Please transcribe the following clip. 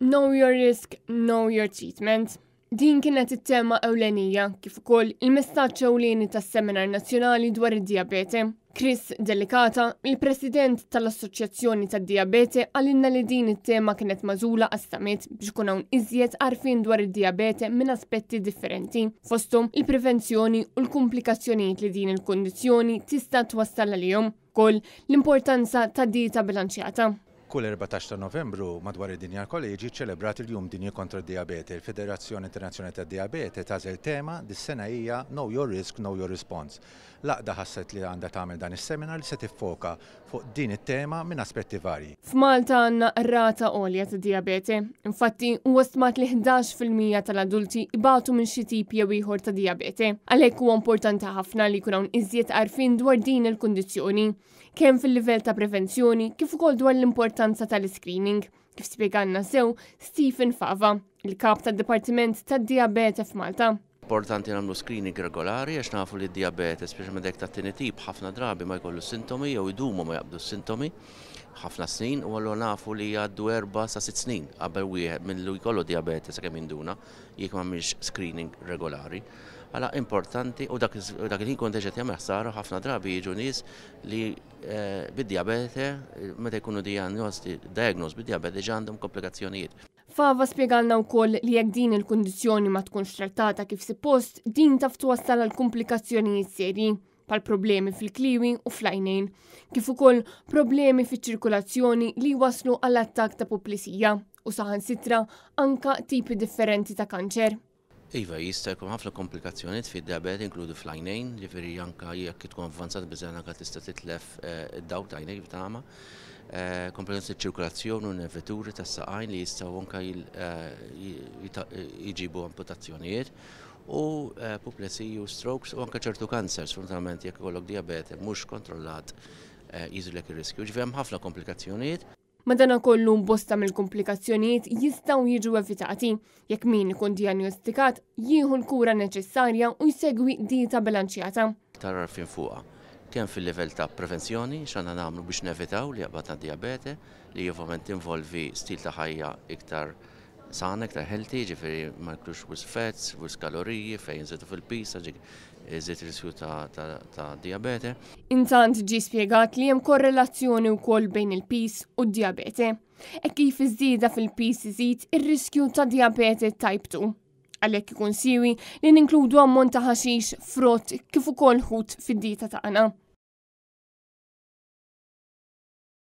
Know Your Risk, Know Your Treatment. Din kienet it-tema ewlenija kif ukoll il-messaġġ ewlieni tas-Seminar Nazzjonali dwar id-Dijabete. Chris Delicata, il-President tal-Assoċjazzjoni tad-Dijabete, għalinna li din it-tema kienet mażula għas-summit biex ikun hawn iżjed għarfien dwar id-dijabete minn aspetti differenti, fosthom il-prevenzjoni u l-kumplikazzjonijiet li din il-kundizzjoni tista' twassal għalihom. ukoll l-importanza ta' dieta bilanċjata. Kull erbatax ta' Novembru, madwar id-dinja lkoll jiġi ċċelebrat il-Jum Dinji Kontra d-Dijabete. Il-Federazzjoni Internazzjonali tad-Dijabete tagħżel tema dis-sena hija Know Your Risk, Know Your Response. L-Għaqda ħasset li għandha tagħmel dan is-seminar li se tiffoka fuq din it-tema minn aspetti varji. F'Malta għandna rata għolja ta' dijabete. Infatti, huwa stmat li 11% tal-adulti ibatu minn xi tip jew ieħor ta' dijabete. Għalhekk huwa importanti ħafna li jkun hawn iżjed għarfien dwar din il-kundizzjoni, kemm fil-livell ta' prevenzjoni kif ukoll dwar l-importanza tal-iscreening, kif spjegalna sew Stephen Fava. Il-Kap tad-Dipartiment tad-Dijabete f'Malta. Importanti nagħmlu screening regolari għax nafu li d-dijabete, speċjalment dik tat-tieni tip, ħafna drabi ma jkollu sintomi jew idumu ma jaqbdu s-sintomi ħafna snin u allura nafu li jgħaddu erba' sa sitt snin qabel wieħed millu jkollu dijabete sakemm jinduna jekk m'għamilx screening regolari. Għala importanti u dak il-ħin kont qed jagħmel ħsara ħafna drabi jiġu nies li eh, bid-dijabete meta jkunu diagnosti diagnose bid-dijabete ġa għandhom komplikazzjonijiet. Fava spjegalna wkoll li jekk din il-kundizzjoni ma tkunx trattata kif suppost, din taf twassal għal kumplikazzjonijiet serji, bħal problemi fil-kliewi u fl-għajnejn, kif ukoll problemi fiċ-ċirkulazzjoni li jwasslu għal attakk ta' puplisija u saħansitra anka tipi differenti ta' kanċer. Iva, jista' jkun ħafna komplikazzjonijiet fid-dijabete inkludu fl-għajnejn, jiġifieri anke jekk tkun avvanzat biż-żmien anke tista' titlef id-dawl t'għajnejk b'tama. Komplikazzjonijiet fiċ-ċirkolazzjoni u n-nervituri tas-saqajn li jistgħu anke jġibu amputazzjonijiet u apoplesiji u strokes u anke ċertu kansers. Sfortunatament jekk ikollok dijabete mhux kontrollat jidhirlek ir-riskju. Jiġifieri hemm ħafna komplikazzjonijiet. Madanakollu bosta mill-kumplikazzjonijiet jistgħu jiġu evitati jekk min ikun dijanjostikat jieħu l-kura neċessarja u jsegwi dieta bilanċjata. Aktar għarfien fuqha, kemm fil-livell ta' prevenzjoni, x'għandna nagħmlu biex nevitaw li jaqbadna d-dijabete, li ovvjament tinvolvi stil ta' ħajja iktar Saħan iktar healthy, jiġifieri ma jiklux wisq fats, wisq kaloriji fejn jiżidu fil-piż għax dik iżżid riskju ta' dijabete. Intant ġie spjegat li hemm korrelazzjoni wkoll bejn il-piż u d-dijabete, hekk kif iż-żieda fil-piż iżid ir-riskju ta' dijabete type two. Għalhekk ikun siewi li ninkludu ammont ta' ħaxix, frott kif ukoll ħut fid-dieta tagħna.